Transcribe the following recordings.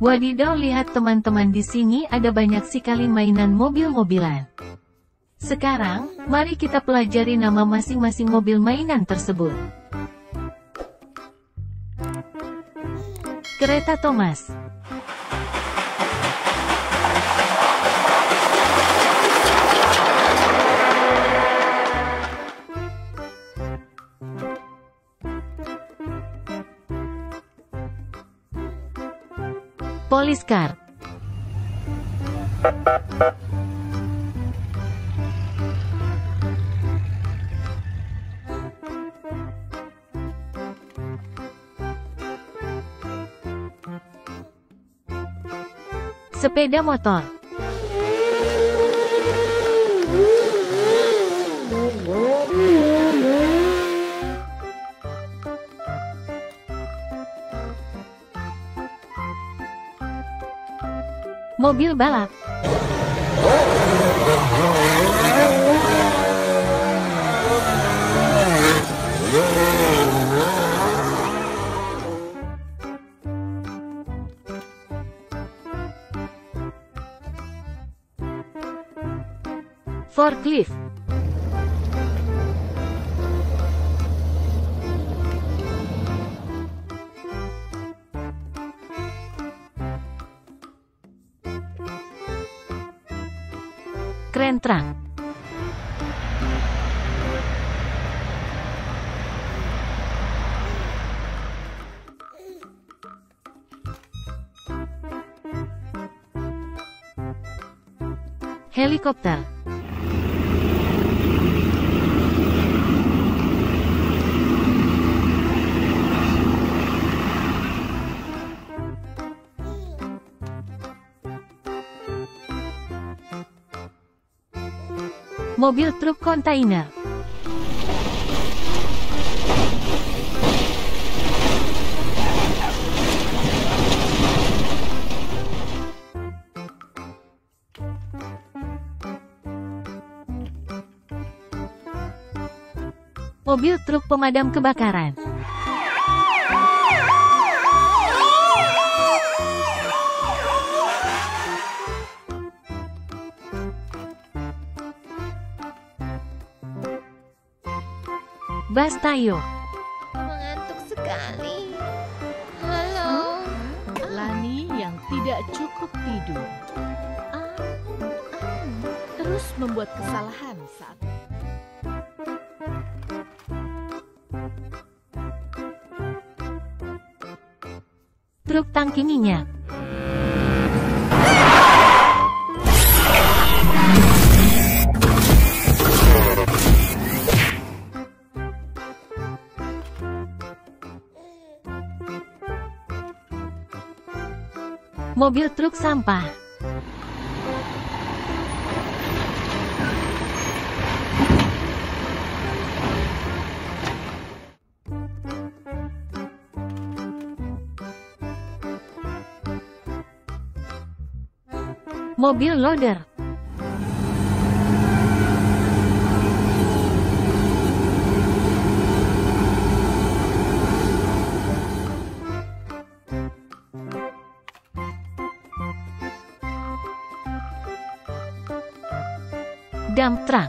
Wadidaw lihat teman-teman di sini ada banyak sekali mainan mobil-mobilan. Sekarang, mari kita pelajari nama masing-masing mobil mainan tersebut. Kereta Thomas Poliskar Sepeda motor Mobil balap. Forklift Kren truk Helikopter Mobil truk kontainer. Mobil truk pemadam kebakaran Bas Tayo Mengantuk sekali. Halo. Lani yang tidak cukup tidur. Ah, ah. Terus membuat kesalahan saat Truk tangki minyak Mobil truk sampah. Mobil loader Dump truck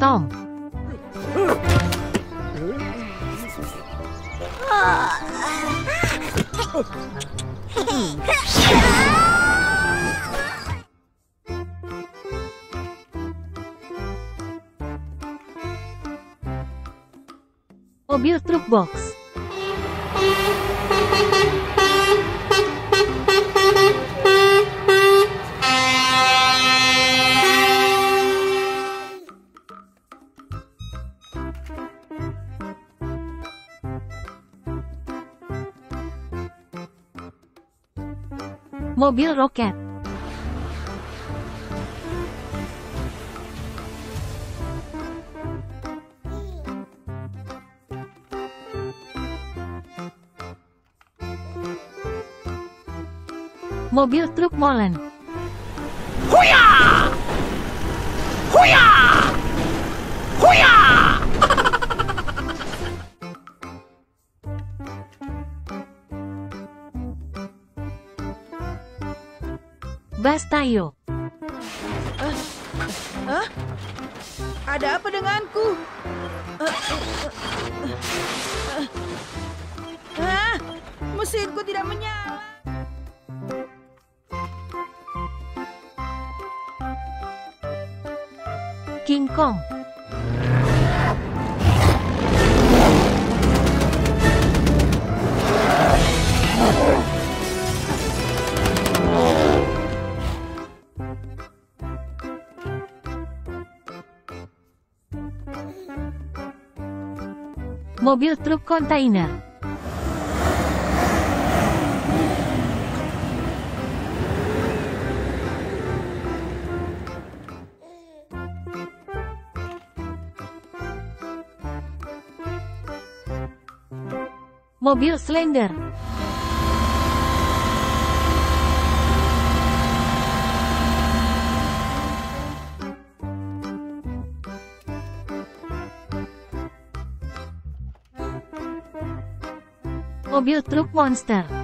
Tom Mobil truk box. Mobil roket Mobil truk molen. Huya! Huya! Huya! Bastayo. Uh. Ada apa denganku? Uh, uh, uh, uh, Kong. Mobil truk kontainer Mobil Slender. Mobil truk monster.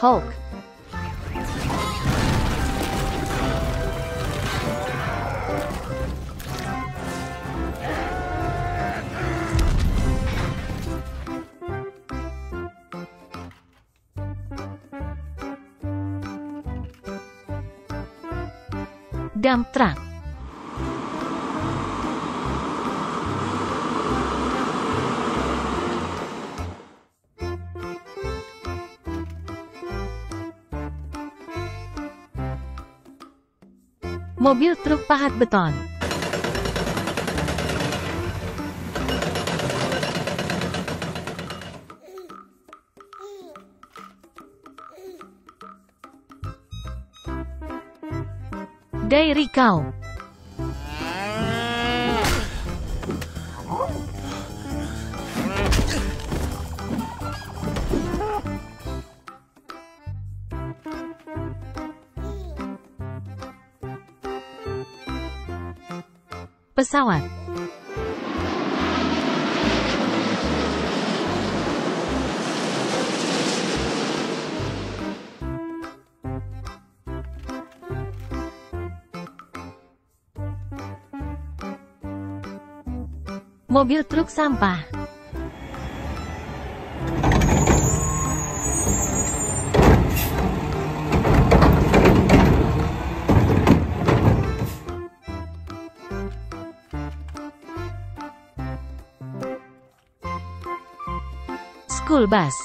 Hulk. Dump truck. Mobil truk pahat beton. Dairy Cow pesawat. Mobil truk sampah School Bus.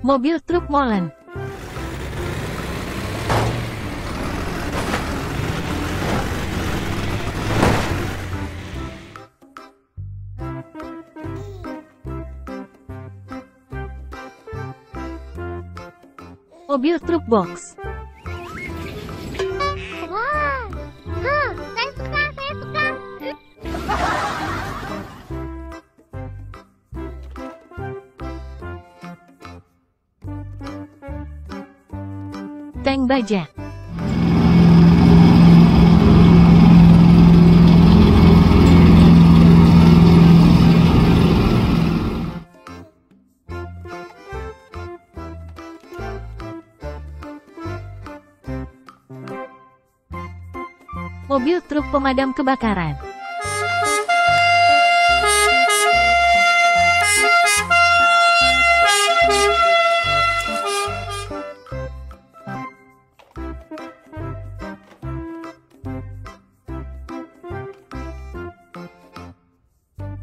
Mobil truk molen mobil truk box. Tank baja. mobil truk pemadam kebakaran.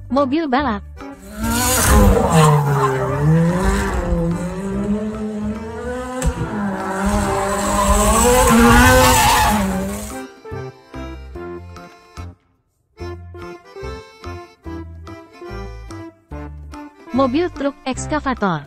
Mobil balap. Mobil truk ekskavator.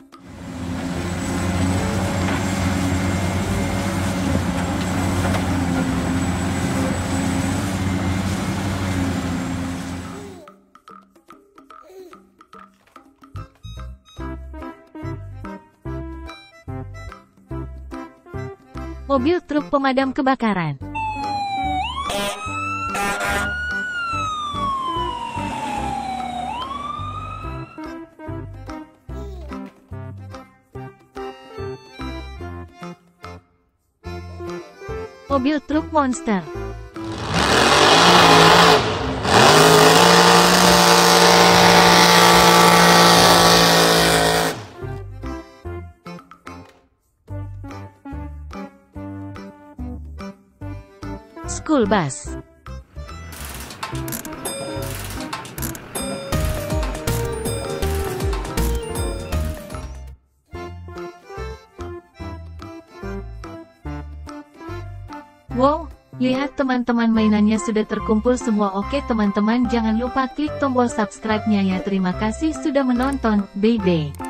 Mobil truk pemadam kebakaran. Mobil truk monster. School bus. Wow, lihat teman-teman mainannya sudah terkumpul semua. Oke teman-teman jangan lupa klik tombol subscribe-nya ya. Terima kasih sudah menonton, bye-bye.